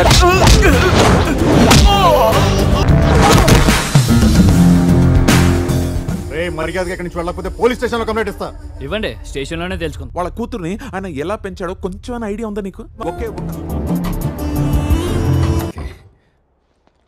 సరే రే మర్యాదగా ఇక్కడి నుంచి వెళ్ళకపోతే పోలీస్ స్టేషన్లో కంప్లైంట్ ఇస్తా ఇవ్వండి స్టేషన్లోనే తెలుసుకుందాం వాళ్ళ కూతుర్ని ఆయన ఎలా పెంచాడో కొంచెం ఐడియా ఉందా నీకు okay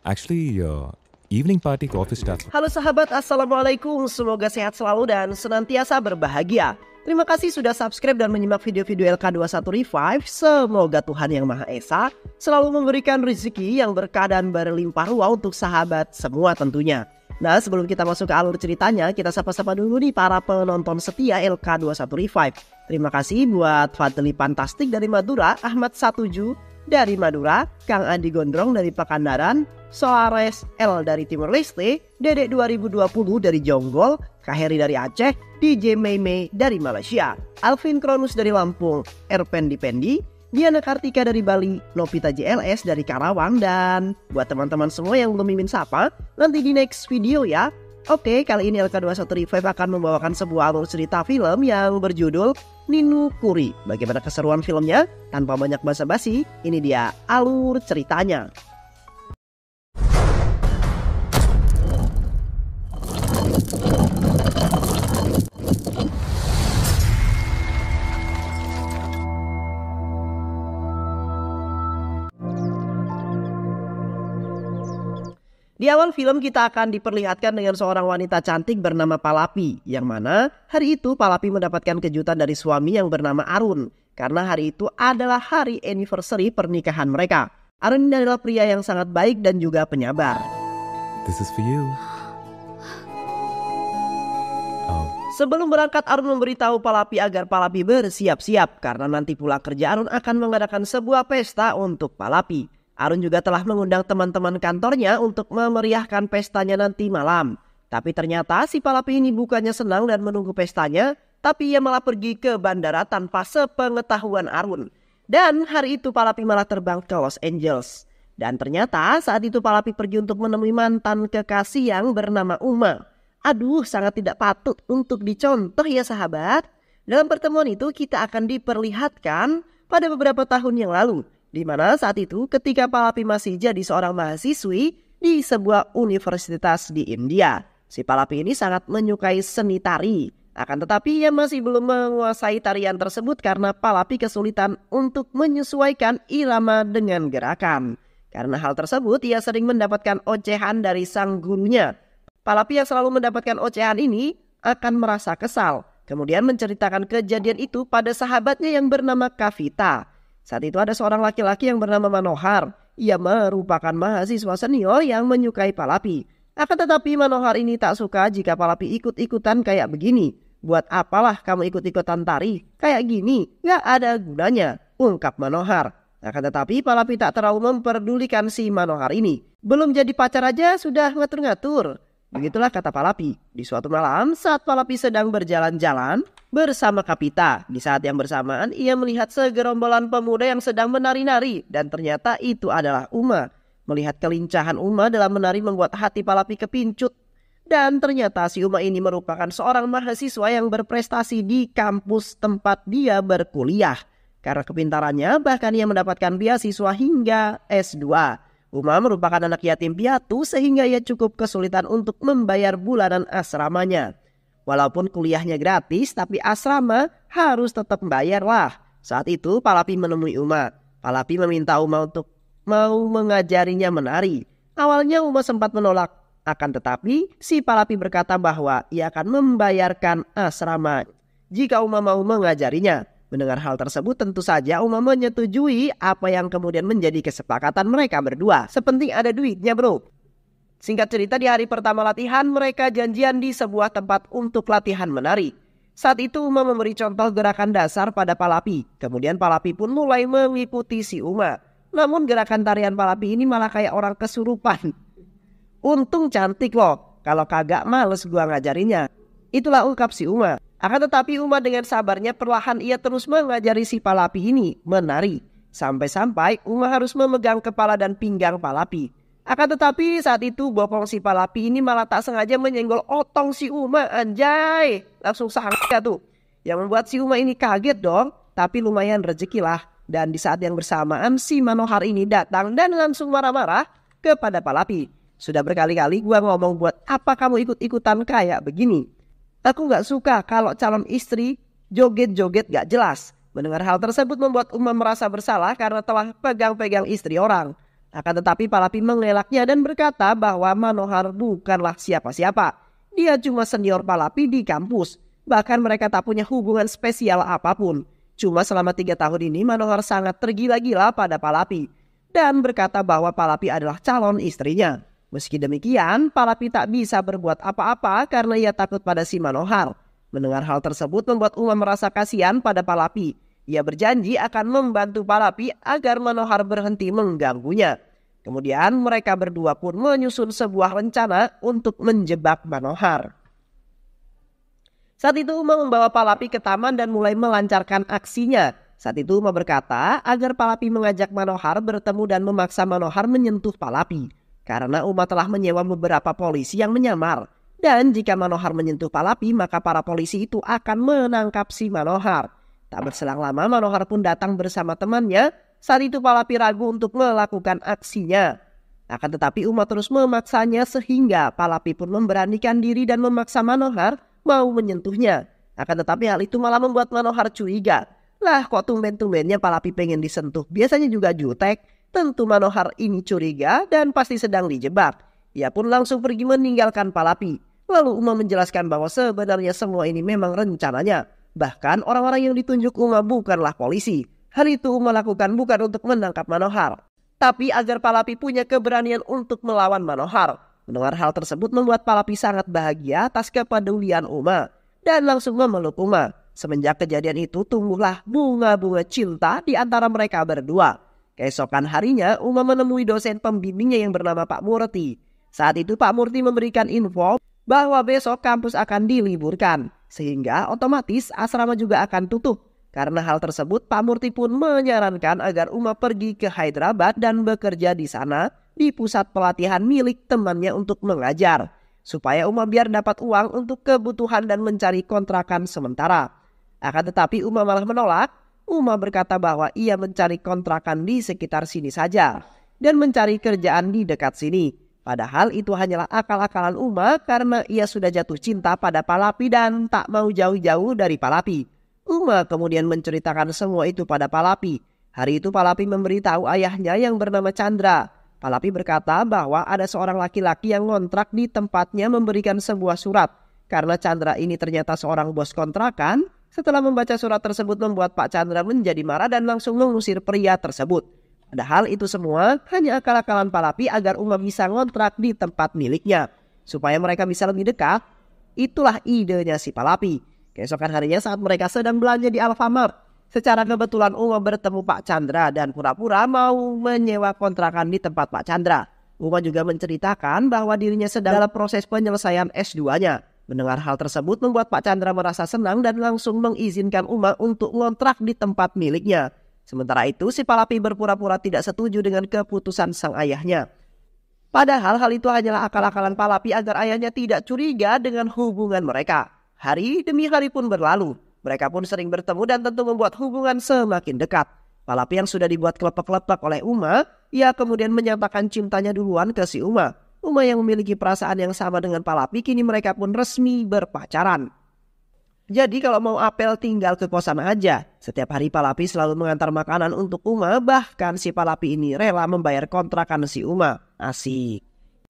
Actually, uh, evening party ke office staff. Halo sahabat, Assalamualaikum. Semoga sehat selalu dan senantiasa berbahagia. Terima kasih sudah subscribe dan menyimak video-video LK21 Revive. Semoga Tuhan Yang Maha Esa selalu memberikan rezeki yang berkah dan berlimpah ruah untuk sahabat semua tentunya. Nah sebelum kita masuk ke alur ceritanya, kita sapa-sapa dulu nih para penonton setia LK21 Revive. Terima kasih buat Fadli Fantastik dari Madura, Ahmad Satuju dari Madura, Kang Andi Gondrong dari Pakandaran, Soares L dari Timur Leste, Dedek 2020 dari Jonggol, Kaheri dari Aceh, DJ Meime dari Malaysia, Alvin Kronus dari Lampung, Erpendi Pendi, Diana Kartika dari Bali, Novita JLS dari Karawang, dan buat teman-teman semua yang belum mimin sapa, nanti di next video ya. Oke, kali ini LK21 Revive akan membawakan sebuah alur cerita film yang berjudul Ninu Kuri. Bagaimana keseruan filmnya? Tanpa banyak basa-basi, ini dia alur ceritanya. Di awal film kita akan diperlihatkan dengan seorang wanita cantik bernama Palapi, yang mana hari itu Palapi mendapatkan kejutan dari suami yang bernama Arun, karena hari itu adalah hari anniversary pernikahan mereka. Arun adalah pria yang sangat baik dan juga penyabar. This is for you. Oh, Sebelum berangkat Arun memberitahu Palapi agar Palapi bersiap-siap karena nanti pulang kerja Arun akan mengadakan sebuah pesta untuk Palapi. Arun juga telah mengundang teman-teman kantornya untuk memeriahkan pestanya nanti malam. Tapi ternyata si Palapi ini bukannya senang dan menunggu pestanya, tapi ia malah pergi ke bandara tanpa sepengetahuan Arun. Dan hari itu Palapi malah terbang ke Los Angeles. Dan ternyata saat itu Palapi pergi untuk menemui mantan kekasih yang bernama Uma. Aduh, sangat tidak patut untuk dicontoh ya sahabat. Dalam pertemuan itu kita akan diperlihatkan pada beberapa tahun yang lalu. Di mana saat itu ketika Palapi masih jadi seorang mahasiswi di sebuah universitas di India. Si Palapi ini sangat menyukai seni tari. Akan tetapi ia masih belum menguasai tarian tersebut karena Palapi kesulitan untuk menyesuaikan irama dengan gerakan. Karena hal tersebut ia sering mendapatkan ocehan dari sang gurunya Palapi yang selalu mendapatkan ocehan ini akan merasa kesal. Kemudian menceritakan kejadian itu pada sahabatnya yang bernama Kavita. Saat itu ada seorang laki-laki yang bernama Manohar. Ia merupakan mahasiswa senior yang menyukai Palapi. Akan tetapi Manohar ini tak suka jika Palapi ikut-ikutan kayak begini. Buat apalah kamu ikut-ikutan tari? Kayak gini, gak ada gunanya, ungkap Manohar. Akan tetapi Palapi tak terlalu memperdulikan si Manohar ini. Belum jadi pacar aja sudah ngatur-ngatur. Begitulah kata Palapi. Di suatu malam saat Palapi sedang berjalan-jalan bersama Kapita. Di saat yang bersamaan ia melihat segerombolan pemuda yang sedang menari-nari. Dan ternyata itu adalah Uma. Melihat kelincahan Uma dalam menari membuat hati Palapi kepincut. Dan ternyata si Uma ini merupakan seorang mahasiswa yang berprestasi di kampus tempat dia berkuliah. Karena kepintarannya bahkan ia mendapatkan beasiswa hingga S2. Uma merupakan anak yatim piatu sehingga ia cukup kesulitan untuk membayar bulanan asramanya. Walaupun kuliahnya gratis tapi asrama harus tetap membayar lah. Saat itu Palapi menemui Uma. Palapi meminta Uma untuk mau mengajarinya menari. Awalnya Uma sempat menolak. Akan tetapi si Palapi berkata bahwa ia akan membayarkan asrama jika Uma mau mengajarinya. Mendengar hal tersebut tentu saja Uma menyetujui apa yang kemudian menjadi kesepakatan mereka berdua. Sepenting ada duitnya bro. Singkat cerita di hari pertama latihan mereka janjian di sebuah tempat untuk latihan menari. Saat itu Uma memberi contoh gerakan dasar pada Palapi. Kemudian Palapi pun mulai mengikuti si Uma. Namun gerakan tarian Palapi ini malah kayak orang kesurupan. Untung cantik loh. Kalau kagak males gua ngajarinnya. Itulah ungkap si Uma. Akan tetapi Uma dengan sabarnya perlahan ia terus mengajari si Palapi ini menari. Sampai-sampai Uma harus memegang kepala dan pinggang Palapi. Akan tetapi saat itu bopong si Palapi ini malah tak sengaja menyenggol otong si Uma anjay. Langsung sangka tuh. Yang membuat si Uma ini kaget dong. Tapi lumayan rezeki lah. Dan di saat yang bersamaan si Manohar ini datang dan langsung marah-marah kepada Palapi. Sudah berkali-kali gua ngomong buat apa kamu ikut-ikutan kayak begini. Aku nggak suka kalau calon istri joget-joget gak jelas. Mendengar hal tersebut membuat Uma merasa bersalah karena telah pegang-pegang istri orang. Akan tetapi Palapi mengelaknya dan berkata bahwa Manohar bukanlah siapa-siapa. Dia cuma senior Palapi di kampus. Bahkan mereka tak punya hubungan spesial apa pun. Cuma selama tiga tahun ini Manohar sangat tergila-gila pada Palapi. Dan berkata bahwa Palapi adalah calon istrinya. Meski demikian, Palapi tak bisa berbuat apa-apa karena ia takut pada si Manohar. Mendengar hal tersebut membuat Uma merasa kasihan pada Palapi. Ia berjanji akan membantu Palapi agar Manohar berhenti mengganggunya. Kemudian mereka berdua pun menyusun sebuah rencana untuk menjebak Manohar. Saat itu Uma membawa Palapi ke taman dan mulai melancarkan aksinya. Saat itu Uma berkata agar Palapi mengajak Manohar bertemu dan memaksa Manohar menyentuh Palapi. Karena Uma telah menyewa beberapa polisi yang menyamar. Dan jika Manohar menyentuh Palapi maka para polisi itu akan menangkap si Manohar. Tak berselang lama Manohar pun datang bersama temannya. Saat itu Palapi ragu untuk melakukan aksinya. Akan tetapi Uma terus memaksanya sehingga Palapi pun memberanikan diri dan memaksa Manohar mau menyentuhnya. Akan tetapi hal itu malah membuat Manohar curiga. Lah kok tumben-tumbennya Palapi pengen disentuh. Biasanya juga jutek. Tentu Manohar ini curiga dan pasti sedang dijebak. Ia pun langsung pergi meninggalkan Palapi. Lalu Uma menjelaskan bahwa sebenarnya semua ini memang rencananya. Bahkan orang-orang yang ditunjuk Uma bukanlah polisi. Hal itu Uma lakukan bukan untuk menangkap Manohar. Tapi agar Palapi punya keberanian untuk melawan Manohar. Mendengar hal tersebut membuat Palapi sangat bahagia atas kepedulian Uma. Dan langsung memeluk Uma. Semenjak kejadian itu tumbuhlah bunga-bunga cinta di antara mereka berdua. Keesokan harinya Uma menemui dosen pembimbingnya yang bernama Pak Murti. Saat itu Pak Murti memberikan info bahwa besok kampus akan diliburkan. Sehingga otomatis asrama juga akan tutup. Karena hal tersebut Pak Murti pun menyarankan agar Uma pergi ke Hyderabad dan bekerja di sana di pusat pelatihan milik temannya untuk mengajar. Supaya Uma biar dapat uang untuk kebutuhan dan mencari kontrakan sementara. Akan tetapi Uma malah menolak. Uma berkata bahwa ia mencari kontrakan di sekitar sini saja. Dan mencari kerjaan di dekat sini. Padahal itu hanyalah akal-akalan Uma karena ia sudah jatuh cinta pada Palapi dan tak mau jauh-jauh dari Palapi. Uma kemudian menceritakan semua itu pada Palapi. Hari itu Palapi memberitahu ayahnya yang bernama Chandra. Palapi berkata bahwa ada seorang laki-laki yang ngontrak di tempatnya memberikan sebuah surat. Karena Chandra ini ternyata seorang bos kontrakan, setelah membaca surat tersebut membuat Pak Chandra menjadi marah dan langsung mengusir pria tersebut. Padahal itu semua hanya akal-akalan Palapi agar Uma bisa ngontrak di tempat miliknya. Supaya mereka bisa lebih dekat, itulah idenya si Palapi. Keesokan harinya saat mereka sedang belanja di Alfamart, secara kebetulan Uma bertemu Pak Chandra dan pura-pura mau menyewa kontrakan di tempat Pak Chandra. Uma juga menceritakan bahwa dirinya sedang dalam proses penyelesaian S2-nya. Mendengar hal tersebut membuat Pak Chandra merasa senang dan langsung mengizinkan Uma untuk ngontrak di tempat miliknya. Sementara itu si Palapi berpura-pura tidak setuju dengan keputusan sang ayahnya. Padahal hal itu hanyalah akal-akalan Palapi agar ayahnya tidak curiga dengan hubungan mereka. Hari demi hari pun berlalu. Mereka pun sering bertemu dan tentu membuat hubungan semakin dekat. Palapi yang sudah dibuat kelepek-kelepek oleh Uma, ia kemudian menyatakan cintanya duluan ke si Uma. Uma yang memiliki perasaan yang sama dengan Palapi, kini mereka pun resmi berpacaran. Jadi kalau mau apel tinggal ke kosan aja. Setiap hari Palapi selalu mengantar makanan untuk Uma, bahkan si Palapi ini rela membayar kontrakan si Uma. Asik.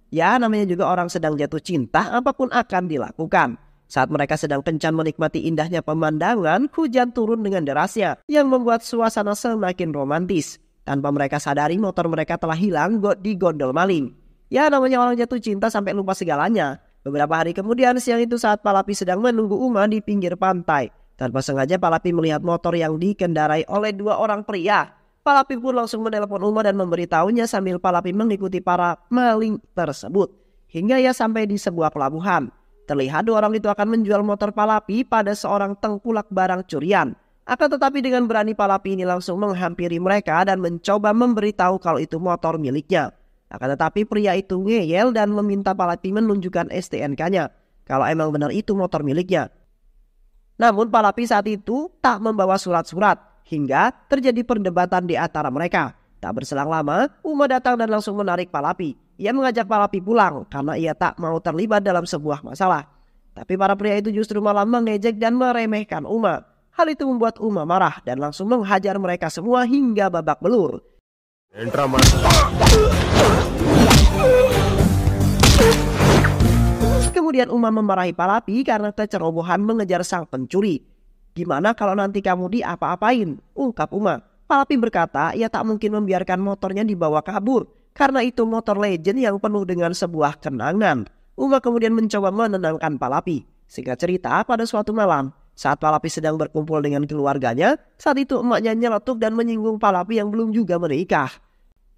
Ya namanya juga orang sedang jatuh cinta, apa pun akan dilakukan. Saat mereka sedang kencan menikmati indahnya pemandangan, hujan turun dengan derasnya yang membuat suasana semakin romantis. Tanpa mereka sadari motor mereka telah hilang di gondol maling. Ya namanya orang jatuh cinta sampai lupa segalanya. Beberapa hari kemudian siang itu saat Palapi sedang menunggu Uma di pinggir pantai. Tanpa sengaja Palapi melihat motor yang dikendarai oleh dua orang pria. Palapi pun langsung menelpon Uma dan memberitahunya sambil Palapi mengikuti para maling tersebut. Hingga ia sampai di sebuah pelabuhan. Terlihat dua orang itu akan menjual motor Palapi pada seorang tengkulak barang curian. Akan tetapi dengan berani Palapi ini langsung menghampiri mereka dan mencoba memberitahu kalau itu motor miliknya. Akan tetapi pria itu ngeyel dan meminta Palapi menunjukkan STNK-nya. Kalau emang benar itu motor miliknya. Namun Palapi saat itu tak membawa surat-surat. hingga terjadi perdebatan di antara mereka. Tak berselang lama, Uma datang dan langsung menarik Palapi. Ia mengajak Palapi pulang karena ia tak mau terlibat dalam sebuah masalah. Tapi para pria itu justru malah mengejek dan meremehkan Uma. Hal itu membuat Uma marah dan langsung menghajar mereka semua hingga babak belur. Kemudian Uma memarahi Palapi karena kecerobohan mengejar sang pencuri. Gimana kalau nanti kamu diapa-apain? Ungkap Uma. Palapi berkata ia tak mungkin membiarkan motornya dibawa kabur. Karena itu motor legend yang penuh dengan sebuah kenangan. Uma kemudian mencoba menenangkan Palapi. Singkat cerita, pada suatu malam, saat Palapi sedang berkumpul dengan keluarganya, saat itu emaknya nyeletuk dan menyinggung Palapi yang belum juga menikah.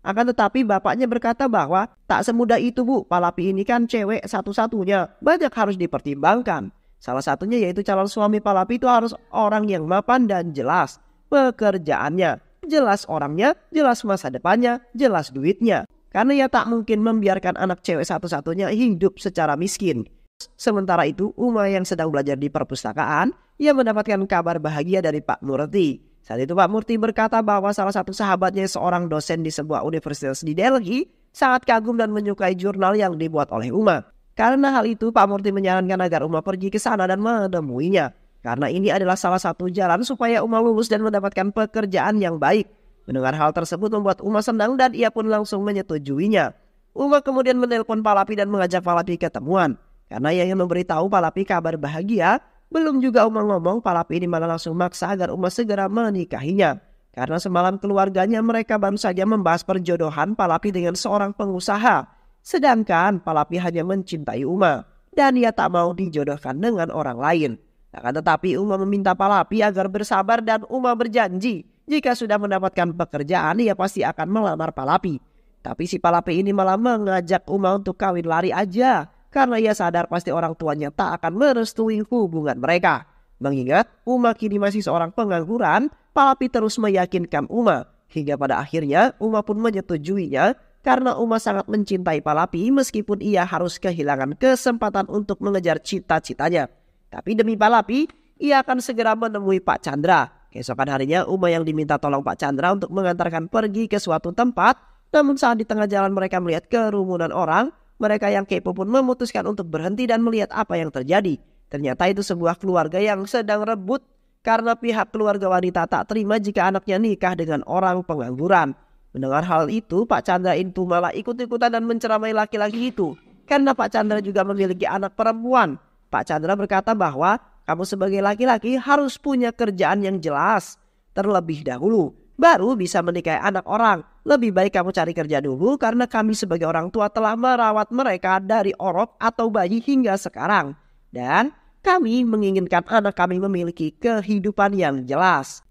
Akan tetapi bapaknya berkata bahwa tak semudah itu bu, Palapi ini kan cewek satu-satunya, banyak harus dipertimbangkan. Salah satunya yaitu calon suami Palapi itu harus orang yang mapan dan jelas. Pekerjaannya, jelas orangnya, jelas masa depannya, jelas duitnya. Karena ia tak mungkin membiarkan anak cewek satu-satunya hidup secara miskin. Sementara itu, Uma yang sedang belajar di perpustakaan, ia mendapatkan kabar bahagia dari Pak Murti. Saat itu Pak Murti berkata bahwa salah satu sahabatnya seorang dosen di sebuah universitas di Delhi sangat kagum dan menyukai jurnal yang dibuat oleh Uma. Karena hal itu Pak Murti menyarankan agar Uma pergi ke sana dan menemuinya. Karena ini adalah salah satu jalan supaya Uma lulus dan mendapatkan pekerjaan yang baik. Mendengar hal tersebut membuat Uma senang dan ia pun langsung menyetujuinya. Uma kemudian menelpon Palapi dan mengajak Palapi ketemuan. Karena ia ingin memberitahu Palapi kabar bahagia belum juga Uma ngomong, Palapi ini malah langsung maksa agar Uma segera menikahinya. Karena semalam keluarganya mereka baru saja membahas perjodohan Palapi dengan seorang pengusaha. Sedangkan Palapi hanya mencintai Uma. Dan ia tak mau dijodohkan dengan orang lain. Akan tetapi Uma meminta Palapi agar bersabar dan Uma berjanji jika sudah mendapatkan pekerjaan ia pasti akan melamar Palapi. Tapi si Palapi ini malah mengajak Uma untuk kawin lari aja karena ia sadar pasti orang tuanya tak akan merestui hubungan mereka. Mengingat Uma kini masih seorang pengangguran, Palapi terus meyakinkan Uma. Hingga pada akhirnya Uma pun menyetujuinya karena Uma sangat mencintai Palapi meskipun ia harus kehilangan kesempatan untuk mengejar cita-citanya. Tapi demi Palapi, ia akan segera menemui Pak Chandra. Keesokan harinya Uma yang diminta tolong Pak Chandra untuk mengantarkan pergi ke suatu tempat. Namun saat di tengah jalan mereka melihat kerumunan orang, mereka yang kepo pun memutuskan untuk berhenti dan melihat apa yang terjadi. Ternyata itu sebuah keluarga yang sedang rebut karena pihak keluarga wanita tak terima jika anaknya nikah dengan orang pengangguran. Mendengar hal itu, Pak Chandra itu malah ikut-ikutan dan menceramai laki-laki itu. Karena Pak Chandra juga memiliki anak perempuan. Pak Chandra berkata bahwa kamu sebagai laki-laki harus punya kerjaan yang jelas terlebih dahulu baru bisa menikahi anak orang. Lebih baik kamu cari kerja dulu karena kami sebagai orang tua telah merawat mereka dari orok atau bayi hingga sekarang. Dan kami menginginkan anak kami memiliki kehidupan yang jelas.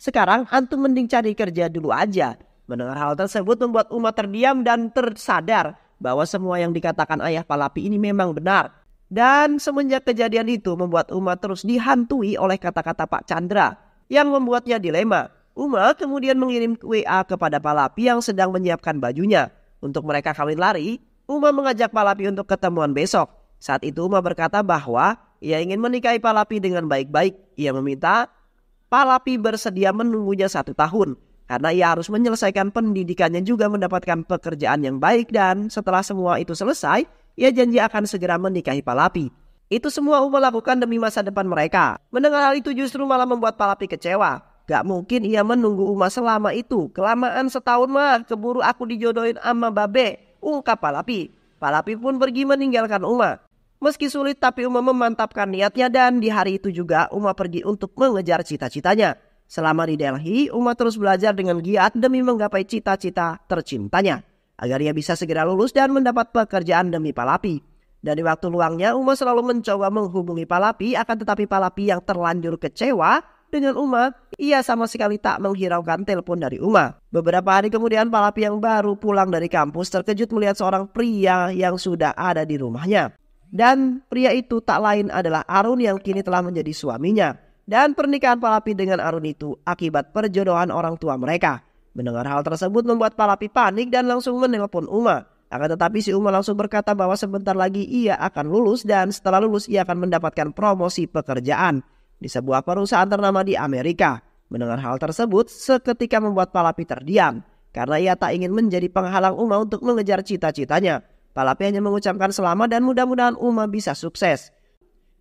Sekarang antum mending cari kerja dulu aja. Mendengar hal tersebut membuat umat terdiam dan tersadar bahwa semua yang dikatakan ayah Palapi ini memang benar. Dan semenjak kejadian itu membuat umat terus dihantui oleh kata-kata Pak Chandra yang membuatnya dilema Uma kemudian mengirim WA kepada Palapi yang sedang menyiapkan bajunya. Untuk mereka kawin lari, Uma mengajak Palapi untuk ketemuan besok. Saat itu Uma berkata bahwa ia ingin menikahi Palapi dengan baik-baik. Ia meminta Palapi bersedia menunggunya satu tahun. Karena ia harus menyelesaikan pendidikannya juga mendapatkan pekerjaan yang baik dan setelah semua itu selesai, ia janji akan segera menikahi Palapi. Itu semua Uma lakukan demi masa depan mereka. Mendengar hal itu justru malah membuat Palapi kecewa. Gak mungkin ia menunggu Uma selama itu. Kelamaan setahun mah keburu aku dijodohin sama Babe. Ungkap Palapi. Palapi pun pergi meninggalkan Uma. Meski sulit tapi Uma memantapkan niatnya dan di hari itu juga Uma pergi untuk mengejar cita-citanya. Selama di Delhi, Uma terus belajar dengan giat demi menggapai cita-cita tercintanya. Agar ia bisa segera lulus dan mendapat pekerjaan demi Palapi. Dari waktu luangnya, Uma selalu mencoba menghubungi Palapi, akan tetapi Palapi yang terlanjur kecewa dengan Uma, ia sama sekali tak menghiraukan telepon dari Uma. Beberapa hari kemudian Palapi yang baru pulang dari kampus terkejut melihat seorang pria yang sudah ada di rumahnya. Dan pria itu tak lain adalah Arun yang kini telah menjadi suaminya. Dan pernikahan Palapi dengan Arun itu akibat perjodohan orang tua mereka. Mendengar hal tersebut membuat Palapi panik dan langsung menelpon Uma. Akan tetapi si Uma langsung berkata bahwa sebentar lagi ia akan lulus dan setelah lulus ia akan mendapatkan promosi pekerjaan di sebuah perusahaan ternama di Amerika. Mendengar hal tersebut, seketika membuat Palapi terdiam karena ia tak ingin menjadi penghalang Uma untuk mengejar cita-citanya. Palapi hanya mengucapkan selamat dan mudah-mudahan Uma bisa sukses.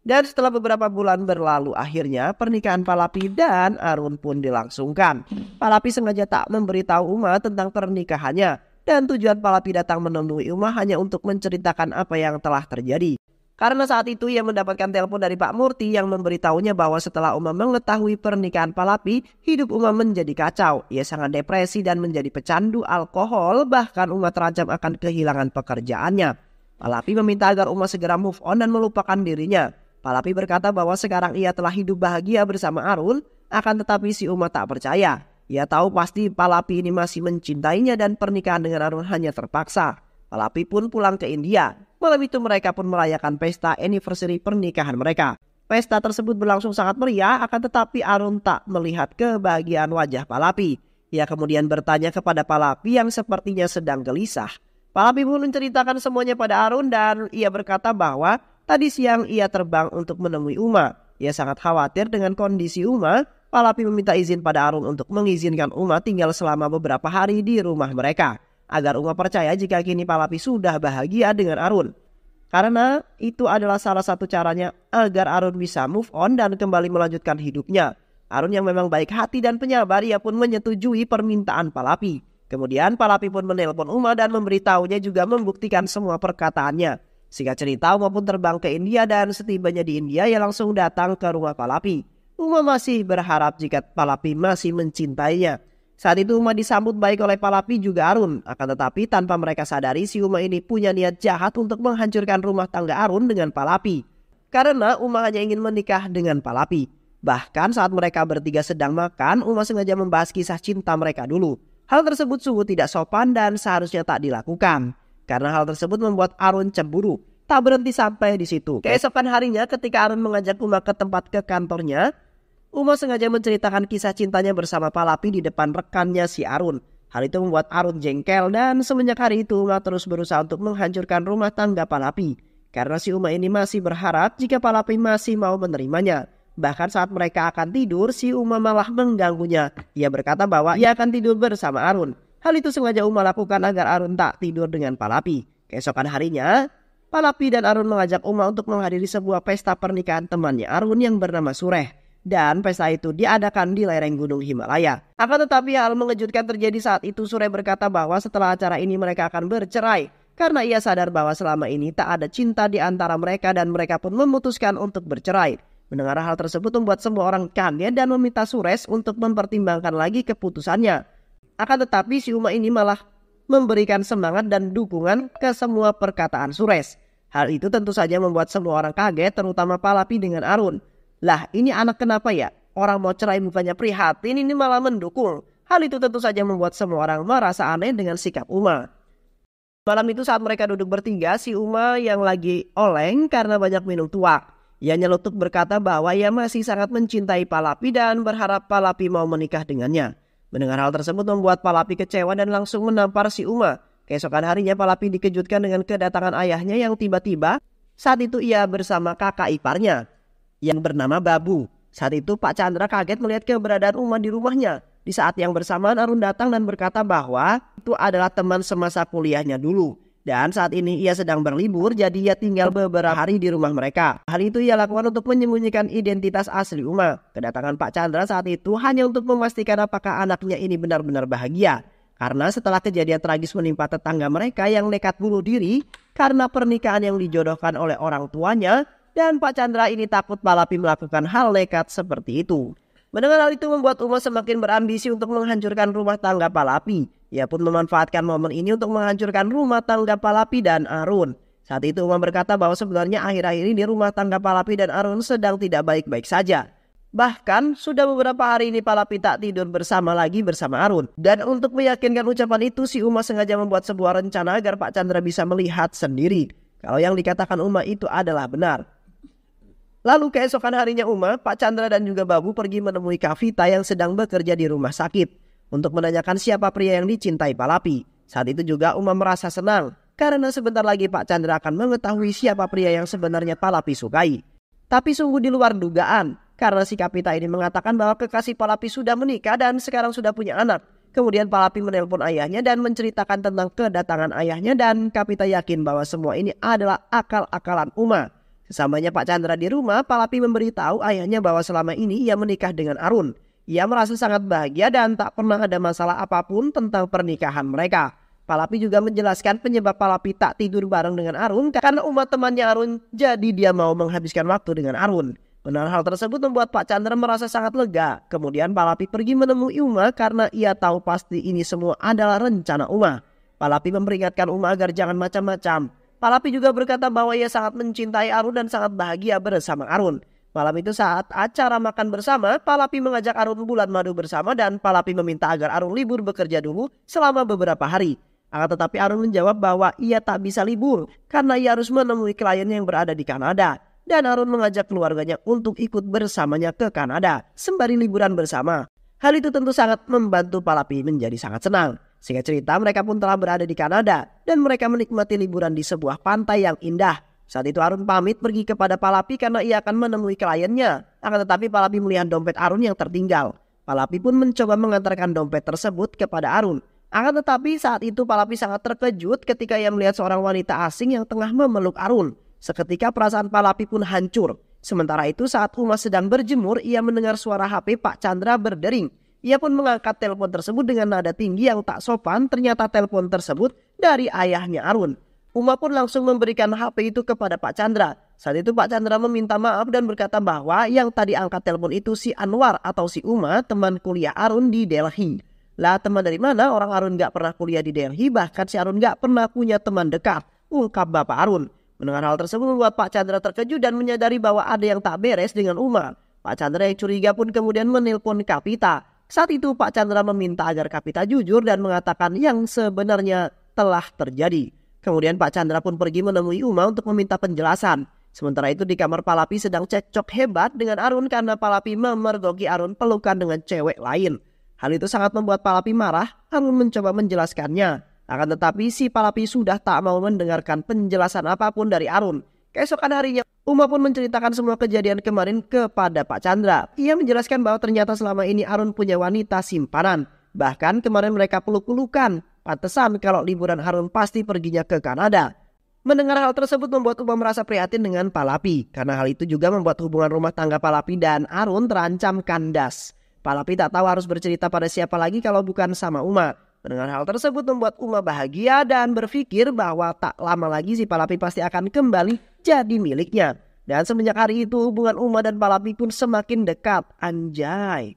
Dan setelah beberapa bulan berlalu akhirnya pernikahan Palapi dan Arun pun dilangsungkan. Palapi sengaja tak memberitahu Uma tentang pernikahannya dan tujuan Palapi datang menemui Uma hanya untuk menceritakan apa yang telah terjadi. Karena saat itu ia mendapatkan telepon dari Pak Murti yang memberitahunya bahwa setelah Uma mengetahui pernikahan Palapi, hidup Uma menjadi kacau. Ia sangat depresi dan menjadi pecandu alkohol, bahkan Uma terancam akan kehilangan pekerjaannya. Palapi meminta agar Uma segera move on dan melupakan dirinya. Palapi berkata bahwa sekarang ia telah hidup bahagia bersama Arun, akan tetapi si Uma tak percaya. Ia tahu pasti Palapi ini masih mencintainya dan pernikahan dengan Arun hanya terpaksa. Palapi pun pulang ke India. Malam itu mereka pun merayakan pesta anniversary pernikahan mereka. Pesta tersebut berlangsung sangat meriah, akan tetapi Arun tak melihat kebahagiaan wajah Palapi. Ia kemudian bertanya kepada Palapi yang sepertinya sedang gelisah. Palapi pun menceritakan semuanya pada Arun dan ia berkata bahwa tadi siang ia terbang untuk menemui Uma. Ia sangat khawatir dengan kondisi Uma. Palapi meminta izin pada Arun untuk mengizinkan Uma tinggal selama beberapa hari di rumah mereka agar Uma percaya jika kini Palapi sudah bahagia dengan Arun. Karena itu adalah salah satu caranya agar Arun bisa move on dan kembali melanjutkan hidupnya. Arun yang memang baik hati dan penyabar, ia pun menyetujui permintaan Palapi. Kemudian Palapi pun menelpon Uma dan memberitahunya juga membuktikan semua perkataannya. Singkat cerita, Uma pun terbang ke India dan setibanya di India, ia langsung datang ke rumah Palapi. Uma masih berharap jika Palapi masih mencintainya. Saat itu Uma disambut baik oleh Palapi juga Arun. Akan tetapi tanpa mereka sadari si Uma ini punya niat jahat untuk menghancurkan rumah tangga Arun dengan Palapi. Karena Uma hanya ingin menikah dengan Palapi. Bahkan saat mereka bertiga sedang makan, Uma sengaja membahas kisah cinta mereka dulu. Hal tersebut sungguh tidak sopan dan seharusnya tak dilakukan. Karena hal tersebut membuat Arun cemburu. Tak berhenti sampai di situ. Keesokan harinya ketika Arun mengajak Uma ke tempat ke kantornya, Uma sengaja menceritakan kisah cintanya bersama Palapi di depan rekannya si Arun. Hal itu membuat Arun jengkel dan semenjak hari itu Uma terus berusaha untuk menghancurkan rumah tangga Palapi. Karena si Uma ini masih berharap jika Palapi masih mau menerimanya. Bahkan saat mereka akan tidur, si Uma malah mengganggunya. Ia berkata bahwa ia akan tidur bersama Arun. Hal itu sengaja Uma lakukan agar Arun tak tidur dengan Palapi. Keesokan harinya, Palapi dan Arun mengajak Uma untuk menghadiri sebuah pesta pernikahan temannya Arun yang bernama Sureh dan pesta itu diadakan di lereng Gunung Himalaya. Akan tetapi hal mengejutkan terjadi saat itu Sure berkata bahwa setelah acara ini mereka akan bercerai karena ia sadar bahwa selama ini tak ada cinta di antara mereka dan mereka pun memutuskan untuk bercerai. Mendengar hal tersebut membuat semua orang kaget dan meminta Sures untuk mempertimbangkan lagi keputusannya. Akan tetapi si Uma ini malah memberikan semangat dan dukungan ke semua perkataan Sures. Hal itu tentu saja membuat semua orang kaget terutama Palapi dengan Arun. Lah ini anak kenapa ya? Orang mau cerai bukannya prihatin ini malah mendukung. Hal itu tentu saja membuat semua orang merasa aneh dengan sikap Uma. Malam itu saat mereka duduk bertiga, si Uma yang lagi oleng karena banyak minum tuak. Ia nyelutuk berkata bahwa ia masih sangat mencintai Palapi dan berharap Palapi mau menikah dengannya. Mendengar hal tersebut membuat Palapi kecewa dan langsung menampar si Uma. Keesokan harinya Palapi dikejutkan dengan kedatangan ayahnya yang tiba-tiba saat itu ia bersama kakak iparnya yang bernama Babu. Saat itu Pak Chandra kaget melihat keberadaan Uma di rumahnya. Di saat yang bersamaan Arun datang dan berkata bahwa itu adalah teman semasa kuliahnya dulu. Dan saat ini ia sedang berlibur jadi ia tinggal beberapa hari di rumah mereka. Hal itu ia lakukan untuk menyembunyikan identitas asli Uma. Kedatangan Pak Chandra saat itu hanya untuk memastikan apakah anaknya ini benar-benar bahagia. Karena setelah kejadian tragis menimpa tetangga mereka yang nekat bunuh diri karena pernikahan yang dijodohkan oleh orang tuanya, dan Pak Chandra ini takut Palapi melakukan hal nekat seperti itu. Mendengar hal itu membuat Uma semakin berambisi untuk menghancurkan rumah tangga Palapi. Ia pun memanfaatkan momen ini untuk menghancurkan rumah tangga Palapi dan Arun. Saat itu Uma berkata bahwa sebenarnya akhir-akhir ini rumah tangga Palapi dan Arun sedang tidak baik-baik saja. Bahkan sudah beberapa hari ini Palapi tak tidur bersama lagi bersama Arun. Dan untuk meyakinkan ucapan itu si Uma sengaja membuat sebuah rencana agar Pak Chandra bisa melihat sendiri. Kalau yang dikatakan Uma itu adalah benar. Lalu keesokan harinya Uma, Pak Chandra dan juga Babu pergi menemui Kavita yang sedang bekerja di rumah sakit untuk menanyakan siapa pria yang dicintai Palapi. Saat itu juga Uma merasa senang karena sebentar lagi Pak Chandra akan mengetahui siapa pria yang sebenarnya Palapi sukai. Tapi sungguh di luar dugaan karena si Kapita ini mengatakan bahwa kekasih Palapi sudah menikah dan sekarang sudah punya anak. Kemudian Palapi menelpon ayahnya dan menceritakan tentang kedatangan ayahnya dan Kapita yakin bahwa semua ini adalah akal-akalan Uma. Sesamanya Pak Chandra di rumah, Palapi memberitahu ayahnya bahwa selama ini ia menikah dengan Arun. Ia merasa sangat bahagia dan tak pernah ada masalah apa pun tentang pernikahan mereka. Palapi juga menjelaskan penyebab Palapi tak tidur bareng dengan Arun karena umat temannya Arun jadi dia mau menghabiskan waktu dengan Arun. Benar hal tersebut membuat Pak Chandra merasa sangat lega. Kemudian Palapi pergi menemui Uma karena ia tahu pasti ini semua adalah rencana Uma. Palapi memperingatkan Uma agar jangan macam-macam. Palapi juga berkata bahwa ia sangat mencintai Arun dan sangat bahagia bersama Arun. Malam itu saat acara makan bersama, Palapi mengajak Arun bulan madu bersama dan Palapi meminta agar Arun libur bekerja dulu selama beberapa hari. Akan tetapi Arun menjawab bahwa ia tak bisa libur karena ia harus menemui klien yang berada di Kanada. Dan Arun mengajak keluarganya untuk ikut bersamanya ke Kanada sembari liburan bersama. Hal itu tentu sangat membantu Palapi menjadi sangat senang. Sehingga cerita mereka pun telah berada di Kanada dan mereka menikmati liburan di sebuah pantai yang indah. Saat itu Arun pamit pergi kepada Palapi karena ia akan menemui kliennya. Akan tetapi Palapi melihat dompet Arun yang tertinggal. Palapi pun mencoba mengantarkan dompet tersebut kepada Arun. Akan tetapi saat itu Palapi sangat terkejut ketika ia melihat seorang wanita asing yang tengah memeluk Arun. Seketika perasaan Palapi pun hancur. Sementara itu saat Uma sedang berjemur, ia mendengar suara HP Pak Chandra berdering. Ia pun mengangkat telepon tersebut dengan nada tinggi yang tak sopan. Ternyata telepon tersebut dari ayahnya Arun. Uma pun langsung memberikan HP itu kepada Pak Chandra. Saat itu Pak Chandra meminta maaf dan berkata bahwa yang tadi angkat telepon itu si Anwar atau si Uma, teman kuliah Arun di Delhi. Lah teman dari mana orang Arun gak pernah kuliah di Delhi bahkan si Arun gak pernah punya teman dekat. Ungkap Bapak Arun. Mendengar hal tersebut membuat Pak Chandra terkejut dan menyadari bahwa ada yang tak beres dengan Uma. Pak Chandra yang curiga pun kemudian menelpon Kapita. Saat itu Pak Chandra meminta agar Kapita jujur dan mengatakan yang sebenarnya telah terjadi. Kemudian Pak Chandra pun pergi menemui Uma untuk meminta penjelasan. Sementara itu di kamar Palapi sedang cekcok hebat dengan Arun karena Palapi memergoki Arun pelukan dengan cewek lain. Hal itu sangat membuat Palapi marah. Arun mencoba menjelaskannya. Akan tetapi si Palapi sudah tak mau mendengarkan penjelasan apa pun dari Arun. Keesokan harinya, Uma pun menceritakan semua kejadian kemarin kepada Pak Chandra. Ia menjelaskan bahwa ternyata selama ini Arun punya wanita simpanan. Bahkan kemarin mereka peluk-pelukan. Pantesan kalau liburan Arun pasti perginya ke Kanada. Mendengar hal tersebut membuat Uma merasa prihatin dengan Palapi. Karena hal itu juga membuat hubungan rumah tangga Palapi dan Arun terancam kandas. Palapi tak tahu harus bercerita pada siapa lagi kalau bukan sama Uma. Mendengar hal tersebut membuat Uma bahagia dan berpikir bahwa tak lama lagi si Palapi pasti akan kembali jadi miliknya. Dan semenjak hari itu hubungan Uma dan Palapi pun semakin dekat. Anjay.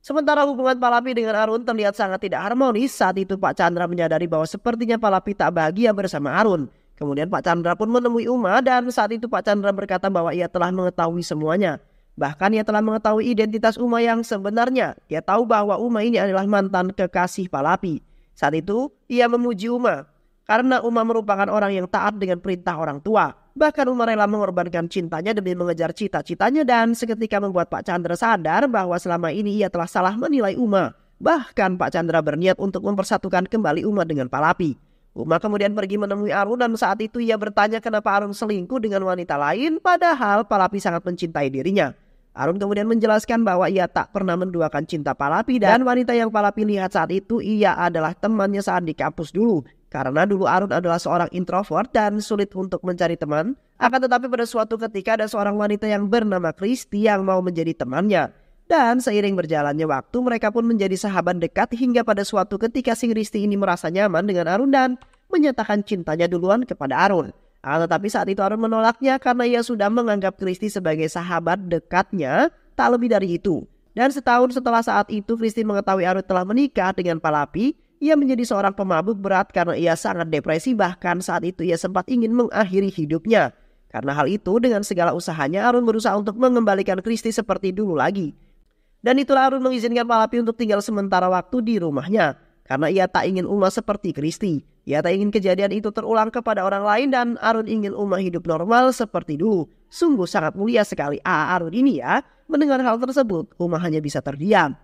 Sementara hubungan Palapi dengan Arun terlihat sangat tidak harmonis, saat itu Pak Chandra menyadari bahwa sepertinya Palapi tak bahagia bersama Arun. Kemudian Pak Chandra pun menemui Uma dan saat itu Pak Chandra berkata bahwa ia telah mengetahui semuanya. Bahkan ia telah mengetahui identitas Uma yang sebenarnya. Ia tahu bahwa Uma ini adalah mantan kekasih Palapi. Saat itu ia memuji Uma karena Uma merupakan orang yang taat dengan perintah orang tua. Bahkan Uma rela mengorbankan cintanya demi mengejar cita-citanya dan seketika membuat Pak Chandra sadar bahwa selama ini ia telah salah menilai Uma. Bahkan Pak Chandra berniat untuk mempersatukan kembali Uma dengan Palapi. Uma kemudian pergi menemui Arun dan saat itu ia bertanya kenapa Arun selingkuh dengan wanita lain padahal Palapi sangat mencintai dirinya. Arun kemudian menjelaskan bahwa ia tak pernah menduakan cinta Palapi dan wanita yang Palapi lihat saat itu ia adalah temannya saat di kampus dulu. Karena dulu Arun adalah seorang introvert dan sulit untuk mencari teman. Akan tetapi pada suatu ketika ada seorang wanita yang bernama Kristi yang mau menjadi temannya. Dan seiring berjalannya waktu mereka pun menjadi sahabat dekat hingga pada suatu ketika si Kristi ini merasa nyaman dengan Arun dan menyatakan cintanya duluan kepada Arun. Akan tetapi saat itu Arun menolaknya karena ia sudah menganggap Kristi sebagai sahabat dekatnya, tak lebih dari itu. Dan setahun setelah saat itu Kristi mengetahui Arun telah menikah dengan Palapi, ia menjadi seorang pemabuk berat karena ia sangat depresi bahkan saat itu ia sempat ingin mengakhiri hidupnya. Karena hal itu dengan segala usahanya Arun berusaha untuk mengembalikan Kristi seperti dulu lagi. Dan itulah Arun mengizinkan Palapi untuk tinggal sementara waktu di rumahnya. Karena ia tak ingin Uma seperti Kristi. Ia tak ingin kejadian itu terulang kepada orang lain dan Arun ingin Uma hidup normal seperti dulu. Sungguh sangat mulia sekali A Arun ini ya. Mendengar hal tersebut, Uma hanya bisa terdiam.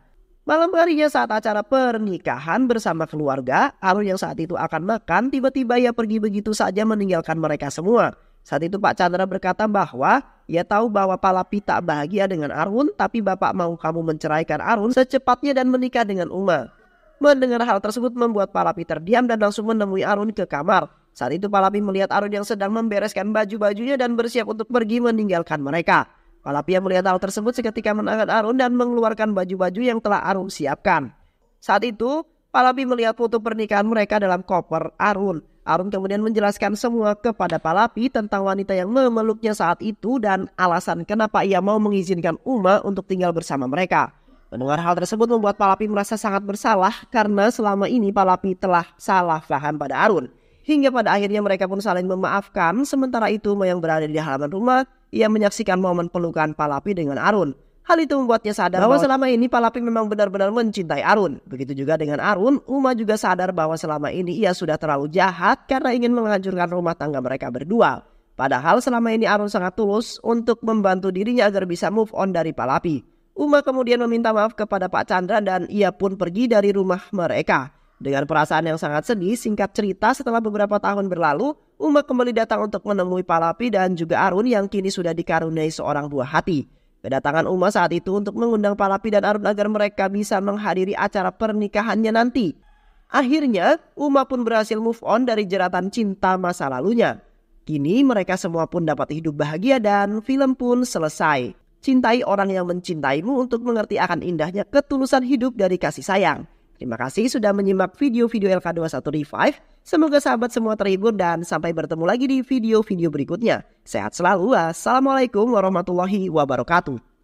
Malam harinya saat acara pernikahan bersama keluarga, Arun yang saat itu akan makan, tiba-tiba ia pergi begitu saja meninggalkan mereka semua. Saat itu Pak Chandra berkata bahwa ia tahu bahwa Palapi tak bahagia dengan Arun, tapi Bapak mau kamu menceraikan Arun secepatnya dan menikah dengan Uma. Mendengar hal tersebut membuat Palapi terdiam dan langsung menemui Arun ke kamar. Saat itu Palapi melihat Arun yang sedang membereskan baju-bajunya dan bersiap untuk pergi meninggalkan mereka. Palapi yang melihat hal tersebut seketika menahan Arun dan mengeluarkan baju-baju yang telah Arun siapkan. Saat itu, Palapi melihat foto pernikahan mereka dalam koper Arun. Arun kemudian menjelaskan semua kepada Palapi tentang wanita yang memeluknya saat itu dan alasan kenapa ia mau mengizinkan Uma untuk tinggal bersama mereka. Mendengar hal tersebut membuat Palapi merasa sangat bersalah karena selama ini Palapi telah salah paham pada Arun. Hingga pada akhirnya mereka pun saling memaafkan. Sementara itu Uma yang berada di halaman rumah, ia menyaksikan momen pelukan Palapi dengan Arun. Hal itu membuatnya sadar bahwa selama ini Palapi memang benar-benar mencintai Arun. Begitu juga dengan Arun, Uma juga sadar bahwa selama ini ia sudah terlalu jahat karena ingin menghancurkan rumah tangga mereka berdua. Padahal selama ini Arun sangat tulus untuk membantu dirinya agar bisa move on dari Palapi. Uma kemudian meminta maaf kepada Pak Chandra dan ia pun pergi dari rumah mereka. Dengan perasaan yang sangat sedih, singkat cerita setelah beberapa tahun berlalu, Uma kembali datang untuk menemui Palapi dan juga Arun yang kini sudah dikaruniai seorang buah hati. Kedatangan Uma saat itu untuk mengundang Palapi dan Arun agar mereka bisa menghadiri acara pernikahannya nanti. Akhirnya, Uma pun berhasil move on dari jeratan cinta masa lalunya. Kini mereka semua pun dapat hidup bahagia dan film pun selesai. Cintai orang yang mencintaimu untuk mengerti akan indahnya ketulusan hidup dari kasih sayang. Terima kasih sudah menyimak video-video LK21 Revive. Semoga sahabat semua terhibur dan sampai bertemu lagi di video-video berikutnya. Sehat selalu. Assalamualaikum warahmatullahi wabarakatuh.